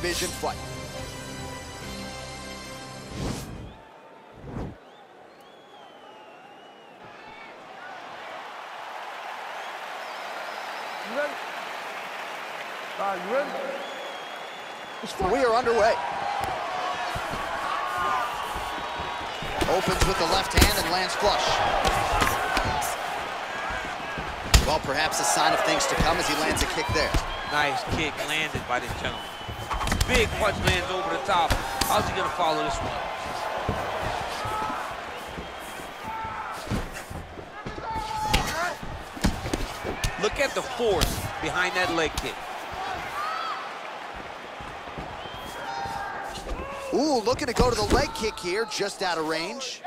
division fight. You ready? All right, you ready? We are underway. Opens with the left hand and lands flush. Well, perhaps a sign of things to come as he lands a kick there. Nice kick landed by this gentleman. Big punch lands over the top. How's he gonna follow this one? Look at the force behind that leg kick. Ooh, looking to go to the leg kick here, just out of range.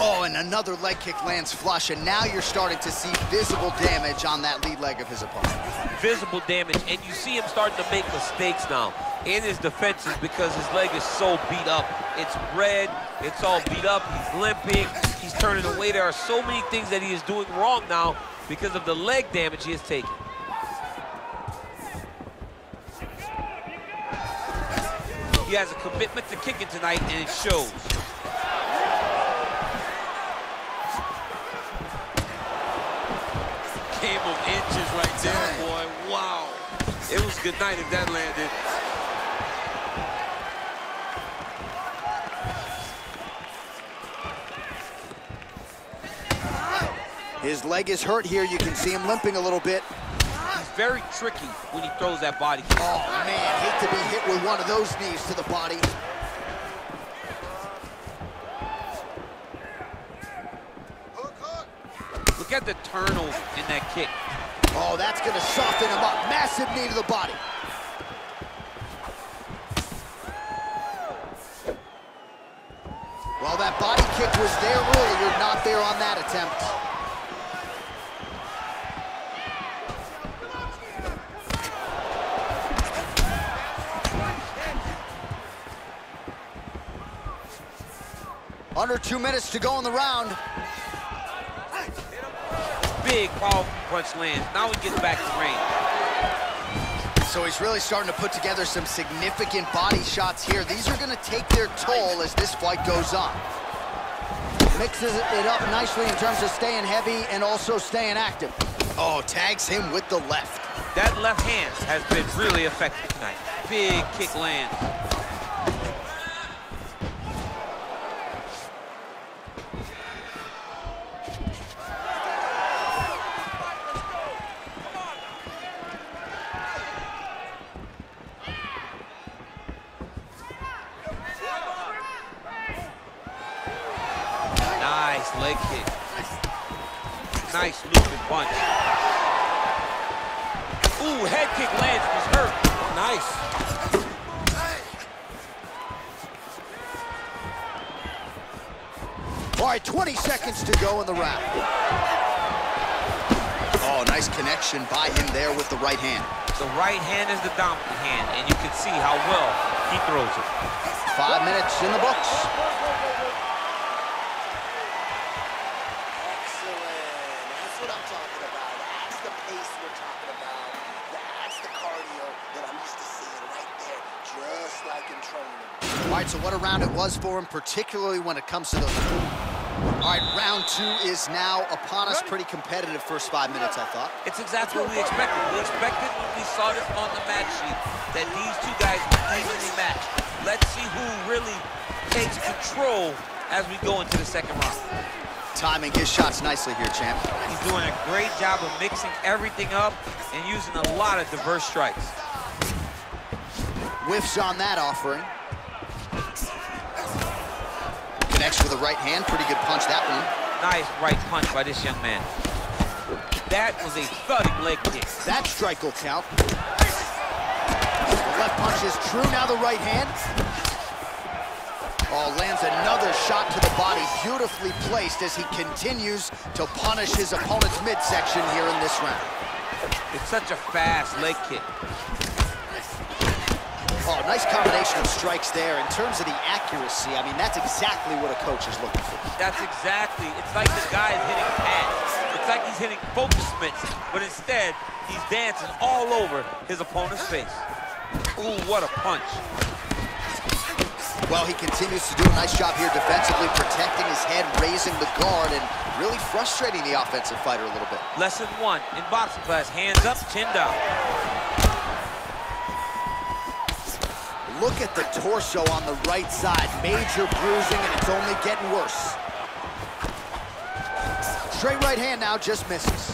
Oh, and another leg kick lands flush, and now you're starting to see visible damage on that lead leg of his opponent. Visible damage, and you see him starting to make mistakes now in his defenses because his leg is so beat up. It's red, it's all beat up, he's limping, he's turning away. There are so many things that he is doing wrong now because of the leg damage he has taken. He has a commitment to kicking tonight, and it shows. It was good night if that landed. His leg is hurt here. You can see him limping a little bit. He's very tricky when he throws that body. Oh, man, hate to be hit with one of those knees to the body. Look at the turnover in that kick. Oh, that's going to soften him up. Massive knee to the body. Well, that body kick was there earlier, not there on that attempt. Under two minutes to go in the round. Big powerful punch lands. Now he gets back to range. So he's really starting to put together some significant body shots here. These are gonna take their toll as this fight goes on. Mixes it up nicely in terms of staying heavy and also staying active. Oh, tags him with the left. That left hand has been really effective tonight. Big kick lands. Nice leg kick. Nice looping punch. Ooh, head kick lands, was hurt. Nice. All right, 20 seconds to go in the round. Oh, nice connection by him there with the right hand. The right hand is the dominant hand, and you can see how well he throws it. Five minutes in the books. What I'm talking about. That's the pace we're talking about. That's the cardio that I'm used to seeing right there, just like in training. All right, so what a round it was for him, particularly when it comes to those. All right, round two is now upon us. Pretty competitive first five minutes, I thought. It's exactly what we expected. We expected when we saw this on the match sheet that these two guys would evenly match. Let's see who really takes control as we go into the second round. Timing his shots nicely here, champ. He's doing a great job of mixing everything up and using a lot of diverse strikes. Whiffs on that offering. Connects with the right hand. Pretty good punch, that one. Nice right punch by this young man. That was a thudding leg kick. That strike will count. The left punch is true. Now the right hand. Oh, lands another shot to the body. Beautifully placed as he continues to punish his opponent's midsection here in this round. It's such a fast leg kick. Oh, nice combination of strikes there. In terms of the accuracy, I mean, that's exactly what a coach is looking for. That's exactly, it's like the guy is hitting pads. It's like he's hitting focus mitts, but instead, he's dancing all over his opponent's face. Ooh, Ooh, what a punch. Well, he continues to do a nice job here defensively, protecting his head, raising the guard, and really frustrating the offensive fighter a little bit. Lesson one in boxing class, hands up, chin down. Look at the torso on the right side. Major bruising, and it's only getting worse. Straight right hand now just misses.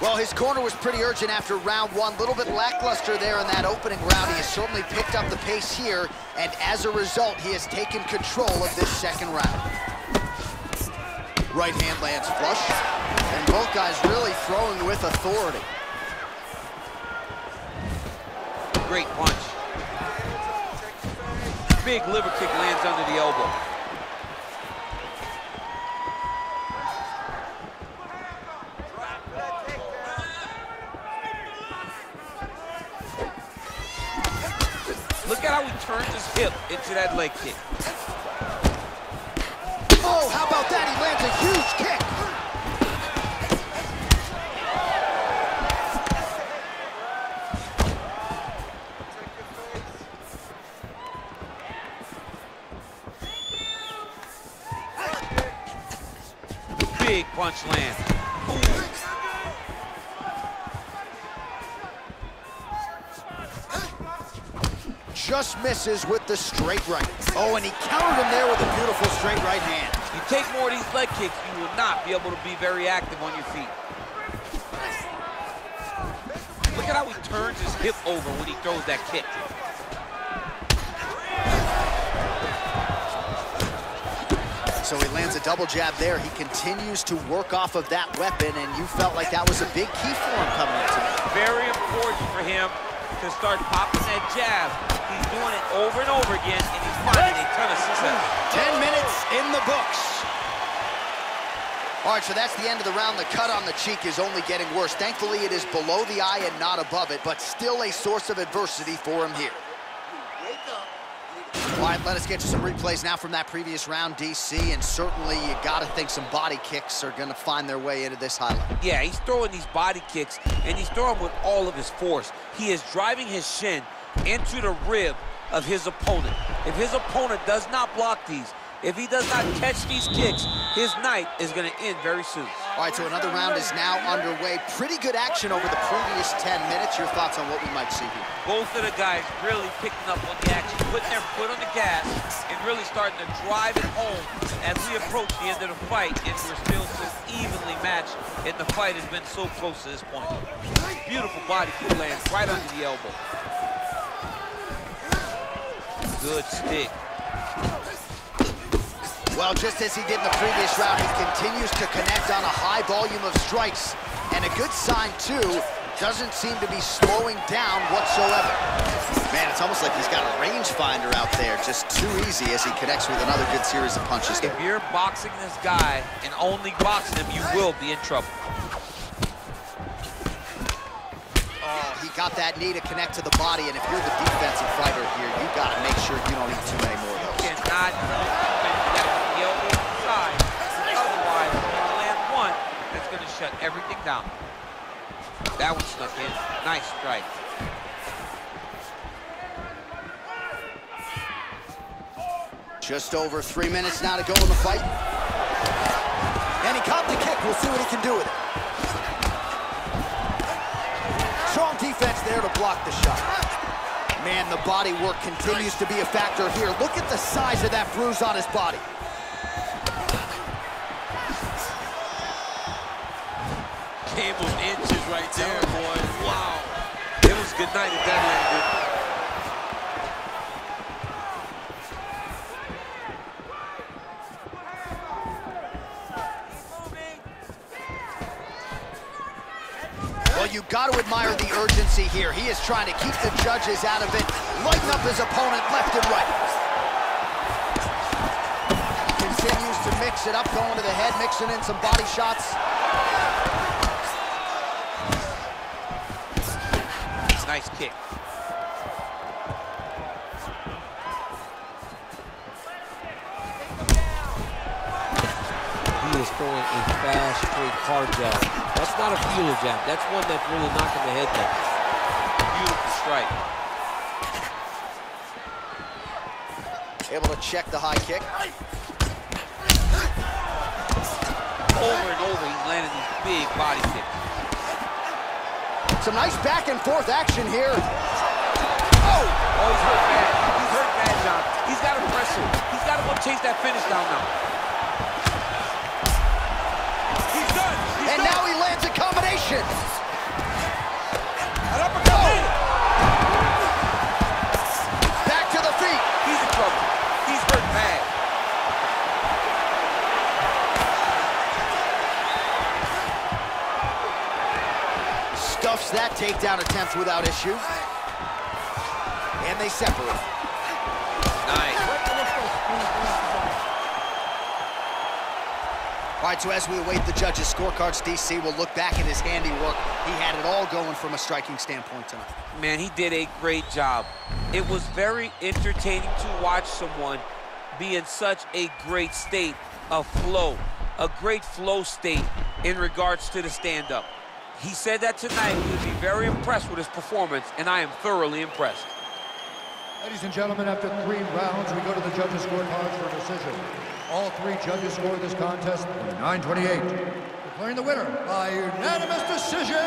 Well, his corner was pretty urgent after round one. A little bit lackluster there in that opening round. He has certainly picked up the pace here, and as a result, he has taken control of this second round. Right hand lands flush, and both guys really throwing with authority. Great punch. Big liver kick lands under the elbow. Look at how he turns his hip into that leg kick. Oh, how about that? He lands a huge kick. Big punch lands. Just misses with the straight right. Oh, and he countered him there with a beautiful straight right hand. You take more of these leg kicks, you will not be able to be very active on your feet. Look at how he turns his hip over when he throws that kick. So he lands a double jab there. He continues to work off of that weapon, and you felt like that was a big key for him coming into it. Very important for him to start popping that jab. He's doing it over and over again, and he's finding a ton of success. 10 minutes in the books. All right, so that's the end of the round. The cut on the cheek is only getting worse. Thankfully, it is below the eye and not above it, but still a source of adversity for him here. Wake up. Right, let us get to some replays now from that previous round, DC, and certainly you got to think some body kicks are going to find their way into this highlight. Yeah, he's throwing these body kicks, and he's throwing with all of his force. He is driving his shin into the rib of his opponent. If his opponent does not block these, if he does not catch these kicks, his night is going to end very soon. All right, so another round is now underway. Pretty good action over the previous 10 minutes. Your thoughts on what we might see here? Both of the guys really picking up on the action, putting their foot on the gas, and really starting to drive it home as we approach the end of the fight, and we're still so evenly matched, and the fight has been so close to this point. Beautiful body kick lands right under the elbow. Good stick. Well, just as he did in the previous round, he continues to connect on a high volume of strikes. And a good sign, too, doesn't seem to be slowing down whatsoever. Man, it's almost like he's got a rangefinder out there, just too easy as he connects with another good series of punches If you're boxing this guy and only boxing him, you will be in trouble. Oh, he got that knee to connect to the body, and if you're the defensive fighter here, you got to make sure you don't eat too many more of those. Cannot shut everything down. That one snuck in. Nice strike. Just over three minutes now to go in the fight. And he caught the kick. We'll see what he can do with it. Strong defense there to block the shot. Man, the body work continues to be a factor here. Look at the size of that bruise on his body. Inches right there, boy. Wow. It was good night at that landed. Well, you got to admire the urgency here. He is trying to keep the judges out of it, lighten up his opponent left and right. Continues to mix it up, going to the head, mixing in some body shots. nice kick. He is throwing a fast straight hard jab. That's not a feeler jab. That's one that's really knocking the head down. Beautiful strike. Able to check the high kick. Over and over, he's landing these big body kicks. Some nice back and forth action here. Oh! oh, he's hurt bad. He's hurt bad, John. He's got to press him. He's got to go chase that finish down now. He's done. He's And done. now he lands a combination. Takedown attempts without issue. And they separate. Nice. All right, so as we await the judges' scorecards, DC will look back at his handiwork. He had it all going from a striking standpoint tonight. Man, he did a great job. It was very entertaining to watch someone be in such a great state of flow, a great flow state in regards to the stand-up. He said that tonight he would be very impressed with his performance, and I am thoroughly impressed. Ladies and gentlemen, after three rounds, we go to the judges' scorecards for a decision. All three judges scored this contest 928. Declaring the winner by unanimous decision,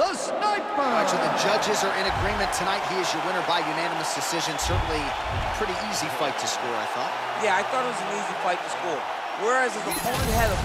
the Sniper! All right, so the judges are in agreement tonight. He is your winner by unanimous decision. Certainly pretty easy fight to score, I thought. Yeah, I thought it was an easy fight to score. Whereas his opponent had a